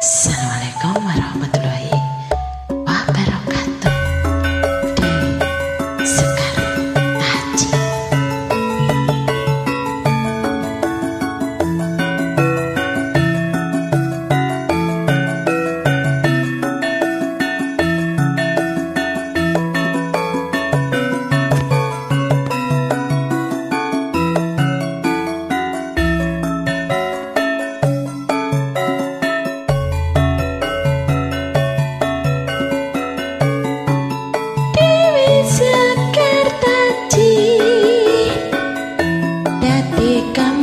Assalamualaikum warahmatullahi Come